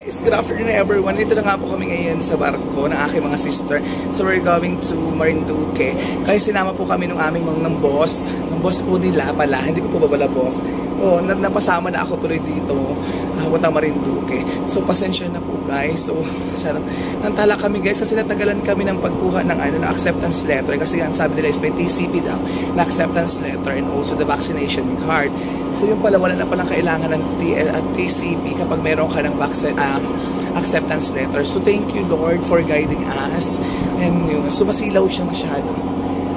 Guys, good afternoon everyone. Dito na nga po kami ngayon sa barko ng aking mga sister. So we're going to Marinduque. Kaya sinama po kami ng aming mga boss. Ng boss po nila pala. Hindi ko po babala boss. Oh, na napasama na ako tuloy dito. Uh, Punta Marinduque. So pasensya na po guys. So sarap. Nantala kami guys kasi natagalan kami ng pagkuha ng ano, ng acceptance letter. Kasi yan sabi nila is may TCP daw na acceptance letter and also the vaccination card. So yung pala wala na palang kailangan ng T- uh, TCP kapag meron ka ng vaccine um, acceptance letter. So thank you Lord for guiding us. And yun, sumasilaw siya masyado.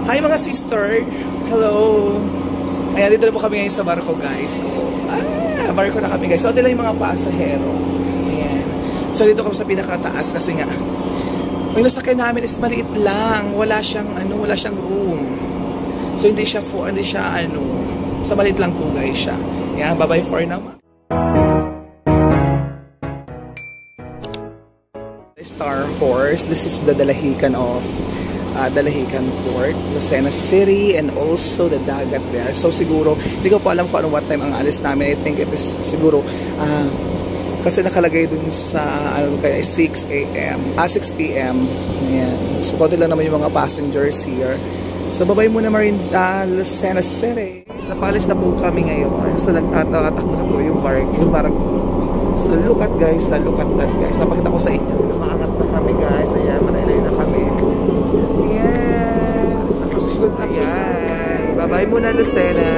Hi mga sister! Hello! Ayan, dito na po kami ngayon sa barko guys. Ah, barko na kami guys. So, dito lang yung mga pasahero. Ayan. So, dito kami sa pinakataas kasi nga, yung nasakyan namin is maliit lang. Wala siyang, ano, wala siyang room. So, hindi siya, for, hindi siya, ano, sa maliit lang po guys siya. Ayan, bye-bye for now. Star Horse. This is the Dalahican of uh, Dalahican Port, Lucena City, and also the dagat there. So siguro, hindi ko pa alam kung ano what time ang alis namin. I think it is siguro, uh, kasi nakalagay dun sa, ano kaya, 6 a.m. Ah, 6 p.m. Ayan. So, konti lang naman yung mga passengers here. So, babay muna Marin, uh, Lucena City. Sa Palace na po kami ngayon. So, nagtatakbo na po yung bark, yung barko. So, look at guys, look at that guys. Napakita ko sa inyo. Maangat na kami guys. Ayan, manilay na kami. Ayan. Ayan. Bye-bye muna, Lucena.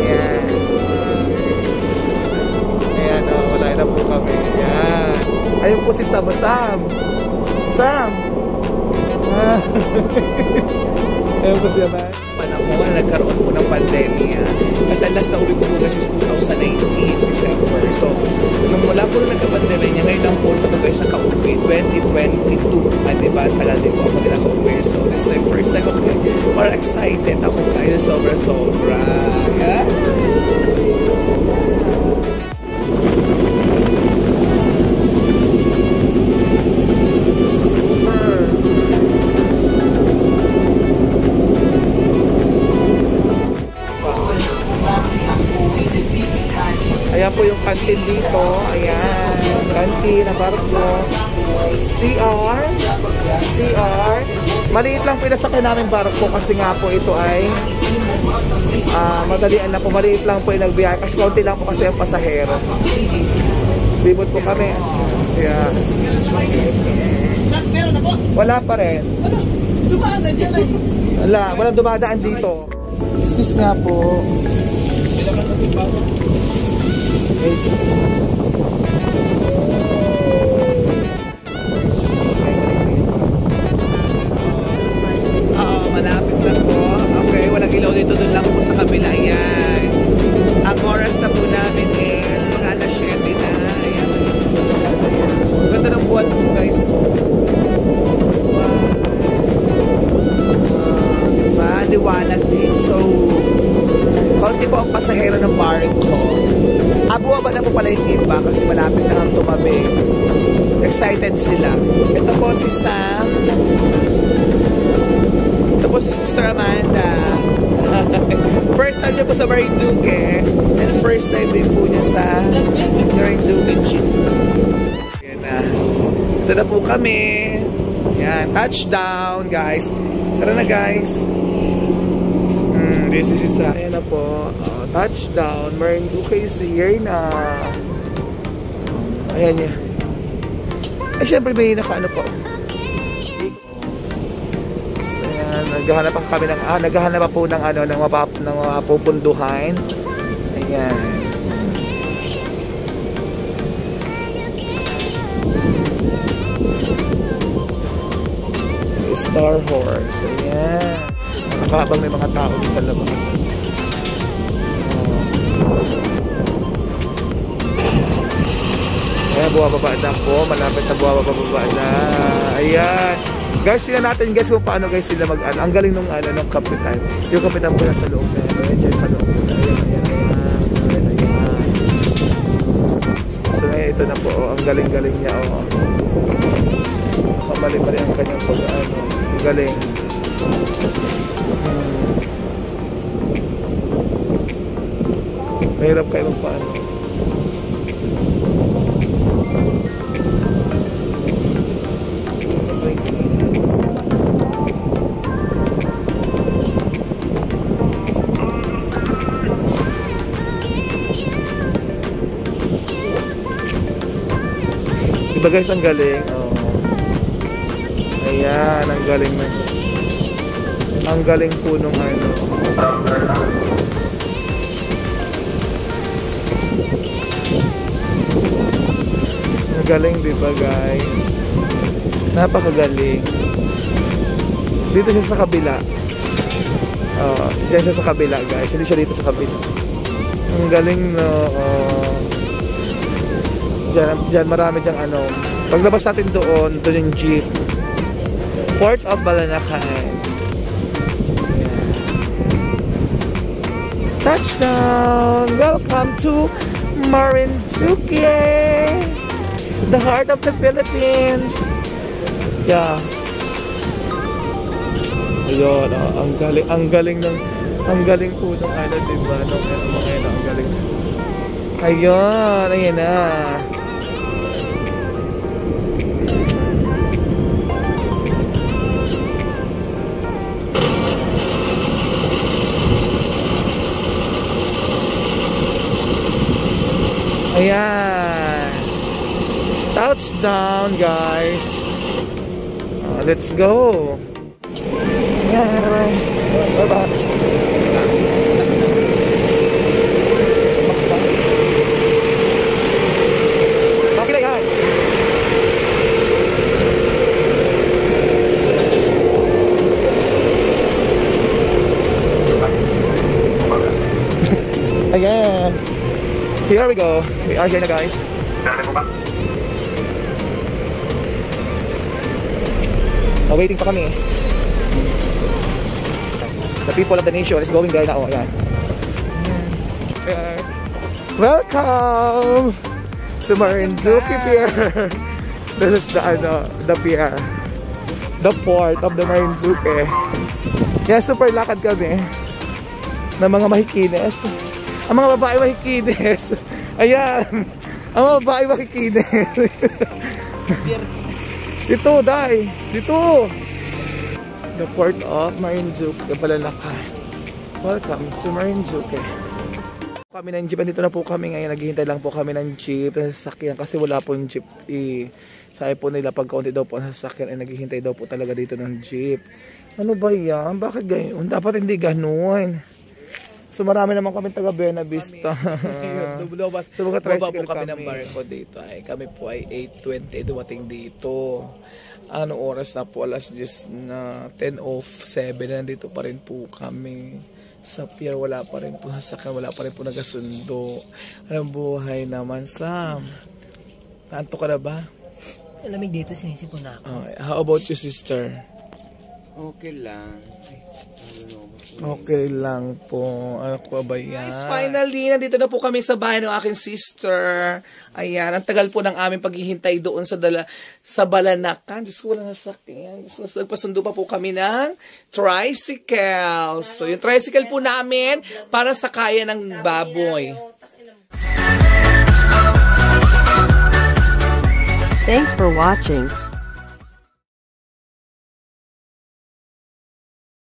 Ayan. Ayan, oh, wala na po kami. Ayan. Ayun po si Sam. Sam! Sam! Ah. Ayun po siya ba? Panahon na nagkaroon po ng pandemya. Kasi last na uwi ko po kasi 2019 December. So, nung wala po nung nagka-pandemya ngayon lang po ito guys nakauwi. 2022. At diba, tagal din po excited ako guys. Sobra-sobra. Yeah? Canteen dito. Ayan. Canteen na barko. CR. CR. Maliit lang po inasakay namin barko kasi nga po ito ay ah madalian na po. Maliit lang po yung nagbiyahe kasi konti lang po kasi ang pasahero. Bibot po kami. Ayan. Meron na po. Wala pa rin. Ano? Dumaan ay. Wala. Walang dumadaan dito. Excuse nga po. Guys. vocês. Excited sila. Ito po si Sam. Ito po si Sister Amanda. first time niya po sa Marinduque. And first time din po niya sa Marinduque Jeep. Yan na. Ito na po kami. Yan. Touchdown, guys. Tara na, guys. Mm, this is isa. Ayan na po. Uh, touchdown. Marinduque is here na. Ayan niya. Ay, syempre may nakaano po. So, naghahanap pa kami ng, ah, naghahanap pa po ng ano, ng mapap, ng mga pupunduhan. Ayan. Star Horse. Ayan. Nakakabang may mga tao sa labas. Ayan, bumababa na po. Malapit na bumababa na. Ayan. Guys, sila natin guys kung paano guys sila mag ano. Ang galing nung ano ng kapitan. Yung kapitan po nasa loob na. Ayan, dyan sa loob na. Ayan. So ngayon ito na po. Oh, ang galing-galing niya. Oh. Kamali-mali ang kanyang pag ano. Ang galing. Mahirap kayo magpaano. Diba guys, ang galing? Oh. Ayan, ang galing na. Ang galing po nung ano. Ang galing, di ba guys? Napakagaling. Dito siya sa kabila. Oh, diyan siya sa kabila, guys. Hindi siya dito sa kabila. Ang galing, no? Oh. Diyan, diyan marami diyang ano. Paglabas natin doon, doon yung jeep. Port of Balanacan. Touchdown! Welcome to Marinduque! The heart of the Philippines! Yeah. Ayun, oh, ang galing, ang galing ng, ang galing po ng ano, diba? Nung ano, mga yun, ang galing. Ayun, ayan na. Ayan. Touchdown, guys. Uh, let's go. Okay na yan. Here we go. We are here na guys. Oh, waiting pa kami. The people of the nation is going there now. Ayan. Ayan. Welcome to Marinduque Pier. This is the ano, the pier. The port of the Marinduque. Kaya super lakad kami ng mga mahikines. Ang mga babae mahikines. Ayan. Ang mga babae mahikines. Dito, dai. Dito. The port of Marinduque, Balanaka. Welcome to Marinduque. Kami ng jeep, dito na po kami ngayon. Naghihintay lang po kami ng jeep sa sasakyan kasi wala po yung jeep. Eh, sabi po nila pag kaunti daw po ang sasakyan ay naghihintay daw po talaga dito ng jeep. Ano ba yan? Bakit ganyan? Dapat hindi ganun. So marami naman kami taga Buena Vista. Lumabas, So, tricycle po kami ng kami. barko dito. Ay, kami po ay 8.20 dumating dito. Ano oras na po? Alas 10 na 10 of 7 na nandito pa rin po kami. Sa pier wala pa rin po sasakyan, wala pa rin po nagasundo. Anong buhay naman, Sam? Nanto ka na ba? Alamig dito, sinisipon na ako. Okay. How about you, sister? Okay lang. Okay lang po. Ano po ba yan? Guys, finally, nandito na po kami sa bahay ng aking sister. Ayan, ang tagal po ng aming paghihintay doon sa dala, sa Balanakan. Diyos ko, walang nasakyan. So, so, nagpasundo pa po kami ng tricycle. So, yung tricycle po namin para sa kaya ng baboy. Thanks for watching.